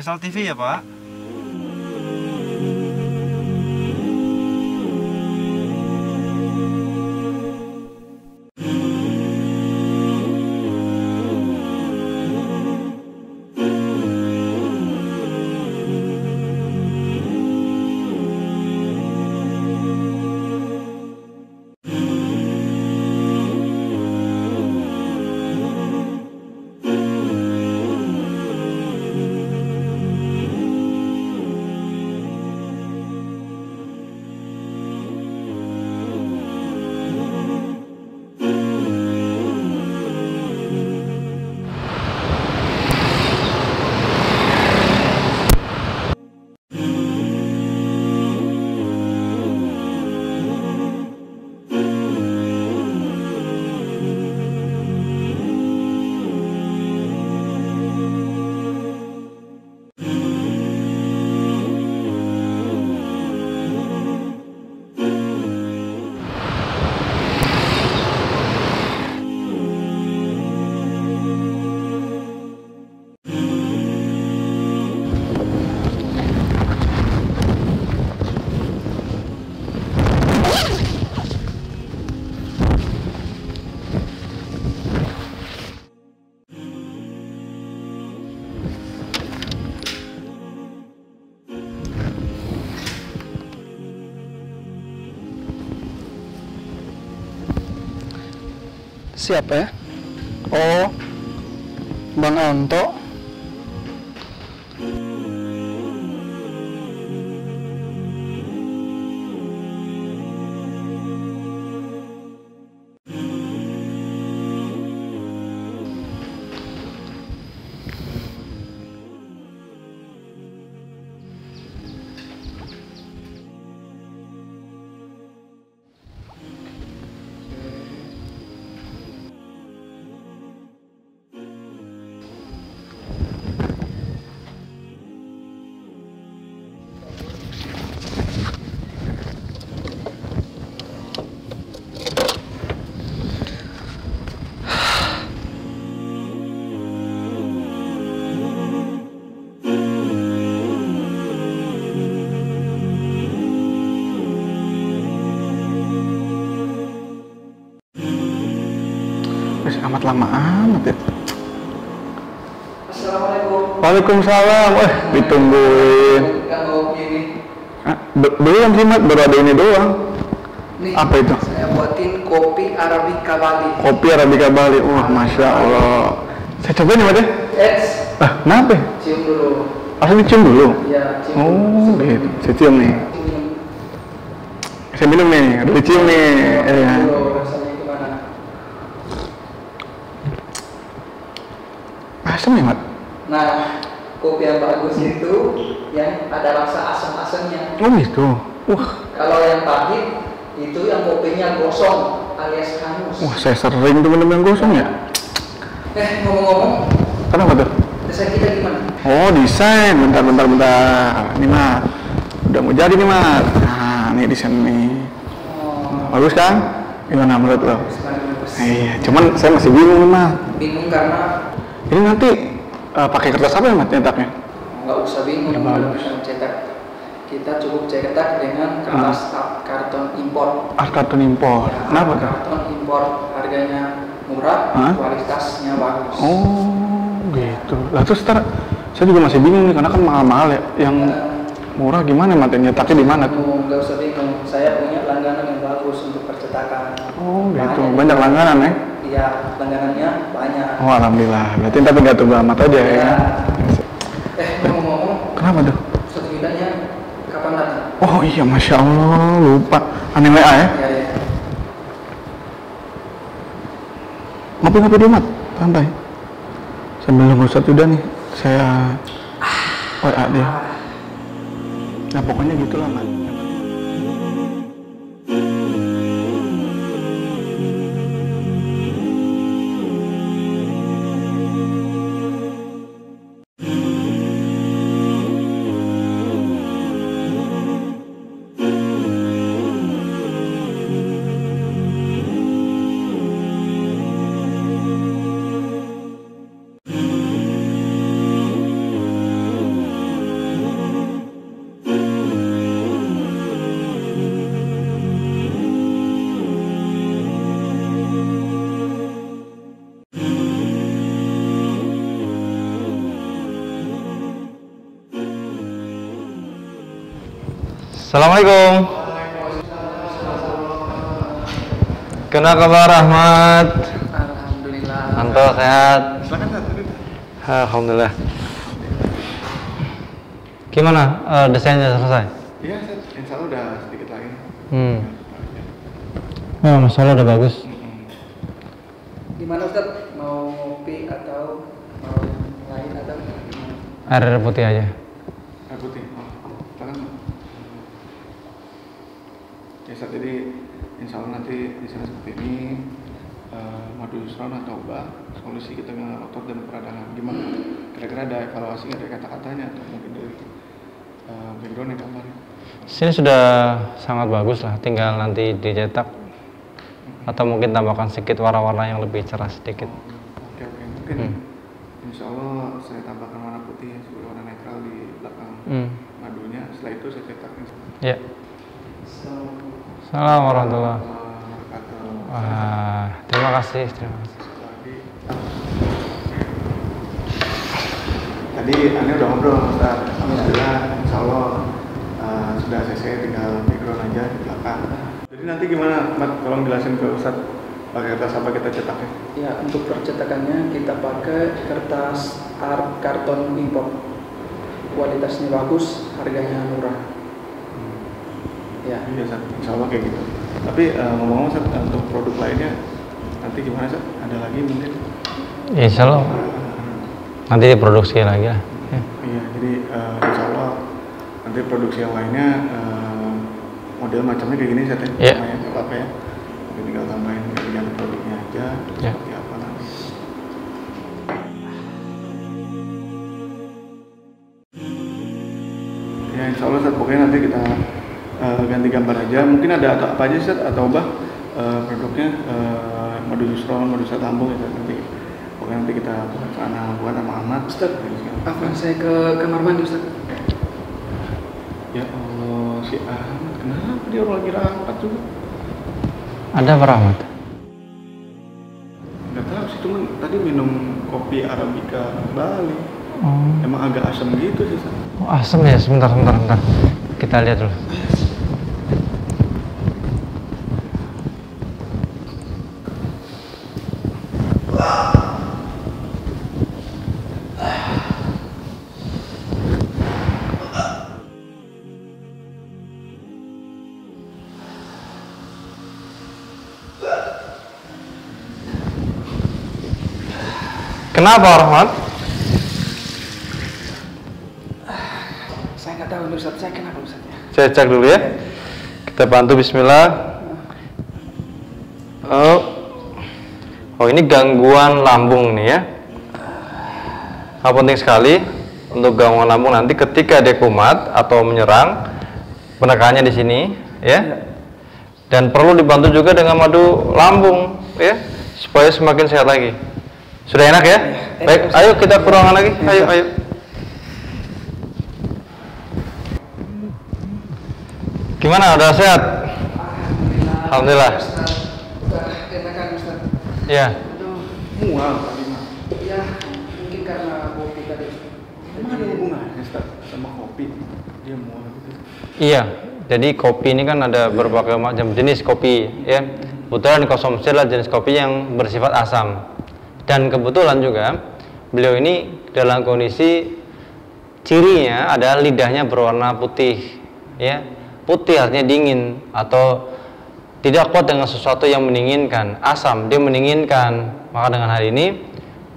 Wesal TV ya, Pak? Siapa ya? Oh, Bang Anto. Amat lama amat ya. Assalamualaikum. Waalaikumsalam. Eh, ditungguin. Ah, be- belum sih, Mat. Baru ada ini doang. nih Apa itu? Saya buatin kopi Arabica Bali. Kopi Arabica Bali. Wah, Masya Allah. Saya cobain ya, Mat ya. Eits, Ah, kenapa? cium dulu. Langsung dicium dulu. Ya, cium Oh, gitu. Saya cium nih. Saya minum nih. Udah dicium nih. Iya. Dulu, rasanya gimana? Asam ya, Mat? Nah, kopi yang bagus itu yang ada rasa asam-asamnya. Oh, gitu. Wah, Kalau yang pahit itu yang kopinya gosong alias hangus. wah saya sering minum yang gosong ya. Eh, ngomong-ngomong, Kenapa tuh? desain kita gimana? Oh desain, bentar bentar bentar. Ini mah udah mau jadi nih mah. Nah ini desain nih. Oh, Bagus kan? Gimana menurut lo? bagus. Iya, cuman saya masih bingung nih mah. Bingung karena Ini nanti eh, pakai kertas apa ya mat nyetaknya? nggak usah bingung Ya, kalau cetak kita cukup cetak dengan kertas kap- karton impor Ah karton impor. Ya, Kenapa tuh? karton impor harganya murah Hah? kualitasnya bagus Oh gitu. Lah terus ntar saya juga masih bingung nih karena kan mahal-mahal ya. Yang murah gimana mat nyetaknya di mana nggak usah bingung saya punya langganan yang bagus untuk percetakan Oh gitu. Banyak langganan ya? Iya langganannya banyak Oh alhamdulillah. Berarti ntar tinggal tunggu amat aja ya. Ya. eh ngomong-ngomong Kenapa tuh? satu jutannya kapan datang Oh iya, masya Allah, lupa. Aneh WA ya? ya ya Ngopi-ngopi dulu, Mat. Santai. Sambil nunggu satu udah nih, saya WA dia. Nah, pokoknya gitulah, Mat. Assalamualaikum. Kena kabar Rahmat? Alhamdulillah. Anto sehat? Silakan. Alhamdulillah. Gimana eh, desainnya selesai? Iya. Insya Allah udah sedikit lagi. Hmm. Oh, masalah udah bagus. Gimana Ustaz? Mau kopi atau mau lain atau gimana? Air putih aja. Air putih. Oh, silakan. Mbak. Sat. Jadi insya Allah nanti di sana seperti ini eh, madu yusron atau obat solusi kita dengan otot dan peradangan gimana kira-kira ada evaluasi dari kata-katanya atau mungkin dari eh, background yang gambarnya Sini sudah sangat bagus lah, tinggal nanti dicetak atau mungkin tambahkan sedikit warna-warna yang lebih cerah sedikit. Oke oke mungkin Hmm. insya Allah saya tambahkan warna putih sebagai warna netral di belakang Hmm. madunya. Setelah itu saya cetak Ya. Assalamualaikum warahmatullahi wabarakatuh. Wah, terima kasih, terima kasih. Tadi, Anda udah ngobrol sama Ustaz. Alhamdulillah insya Allah eh, sudah selesai tinggal background aja di belakang. Jadi nanti gimana Mat? Tolong jelasin ke Ustaz pakai kertas apa kita cetaknya? Ya, untuk percetakannya kita pakai kertas art karton import. Kualitasnya bagus, harganya murah. Ya, Iya, Sat. Insya Allah kayak gitu. Tapi eh, ngomong-ngomong, Sat, untuk produk lainnya nanti gimana, Sat? Ada lagi mungkin? Ya, Insya Allah nanti diproduksi lagi lah. Ya. Iya, jadi eh, Insya Allah nanti produksi yang lainnya eh, model macamnya kayak gini, Sat, ya? Iya. Ya, nggak apa-apa ya. Mungkin tinggal tambahin ganti produknya aja, Iya. apa nanti. Ya, Insya Allah, Sat. Pokoknya nanti kita eh, ganti gambar aja. Mungkin ada atau apa aja, Sat? Atau bah eh, produknya eh, madu yusron, madu sat lambung, ya, Sat. Nanti pokoknya nanti kita buat sana buat sama Ahmad. Ustaz, apa saya ke kamar mandi Ustaz? Ya Allah, si Ahmad kenapa dia orang lagi rapat juga? Ada apa Rahmat? Gak tahu sih, cuman tadi minum kopi Arabica Bali. Oh, Emang agak asam gitu sih, oh asam ya, sebentar, sebentar, sebentar. Kita lihat dulu. Kenapa Rahmat? Saya nggak tahu Ustaz, saya kenapa Ustaz ya? Saya cek dulu ya. Kita bantu Bismillah. Oh, oh ini gangguan lambung nih ya. Hal penting sekali untuk gangguan lambung nanti ketika dia kumat atau menyerang penekanannya di sini ya. Dan perlu dibantu juga dengan madu lambung ya supaya semakin sehat lagi. Sudah enak ya? Baik, ayo kita kurangan lagi. Ayo, ayo. Gimana? Udah sehat? Alhamdulillah. Ya. Aduh, Mual tadi mah. ya mungkin karena kopi tadi. Emang ada hubungannya, sama kopi? Dia mual gitu. Iya. Jadi kopi ini kan ada berbagai macam jenis kopi, ya. Kebetulan konsumsi adalah jenis kopi yang bersifat asam. Dan kebetulan juga beliau ini dalam kondisi cirinya adalah lidahnya berwarna putih, ya. Putih artinya dingin atau tidak kuat dengan sesuatu yang mendinginkan, asam, dia mendinginkan. Maka dengan hal ini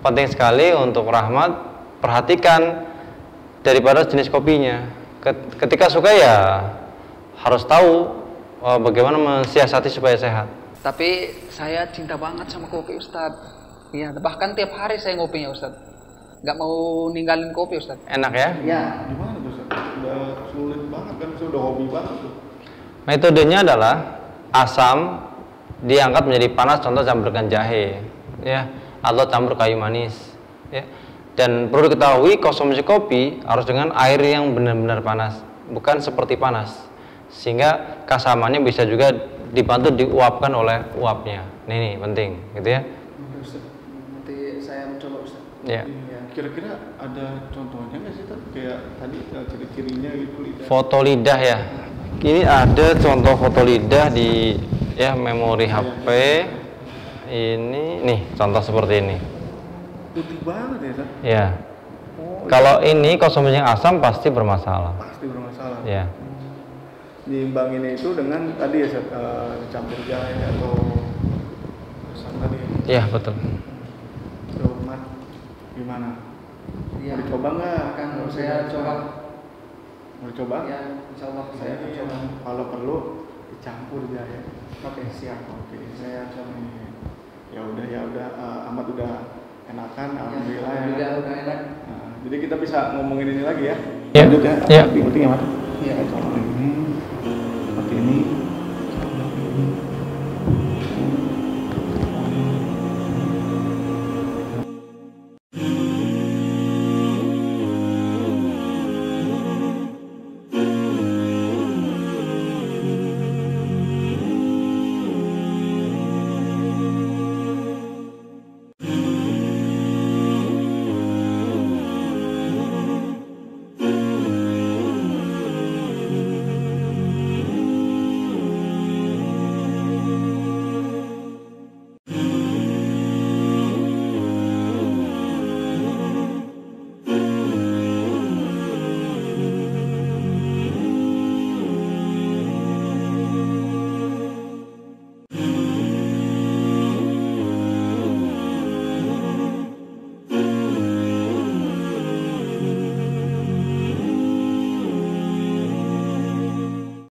penting sekali untuk rahmat perhatikan daripada jenis kopinya. Ket- Ketika suka ya harus tahu eh, bagaimana mensiasati supaya sehat. Tapi saya cinta banget sama kopi Ustadz. Iya, bahkan tiap hari saya ngopinya Ustadz. Nggak mau ninggalin kopi Ustadz. Enak ya? Ya, Gimana tuh, Sat? Udah sulit banget kan, saya udah hobi banget tuh. Metodenya adalah asam diangkat menjadi panas contoh campurkan jahe ya atau campur kayu manis ya. Dan perlu diketahui konsumsi kopi harus dengan air yang benar-benar panas, bukan seperti panas. Sehingga kasamannya bisa juga dibantu diuapkan oleh uapnya. Ini nih penting gitu ya. Ya. Iya. Kira-kira ada contohnya nggak sih? Kayak tadi eh, ciri-cirinya gitu lidah. Foto lidah ya. ini ada contoh foto lidah di ya memori HP. Ini nih contoh seperti ini. Putih banget ya, Sat? Ya. Oh, Kalau ini konsumsi yang asam pasti bermasalah. pasti bermasalah. Ya. Diimbanginnya itu dengan tadi ya, Sat, eh, campur jahe atau asam tadi. Ya betul. Gimana? Iya. Mau dicoba nggak? Akan Mau saya coba. Mau dicoba? Ya, insya Allah saya akan Saya coba. Kalau perlu dicampur jahe. Oke, siap. Oke, saya coba. Ya udah, ya udah. eh, Ahmad udah enakan, alhamdulillah. ya. Udah enak. Nah, jadi kita bisa ngomongin ini lagi ya. Ya. Lanjut ya. Ya. Penting ya? Iya. Kita ngomongin.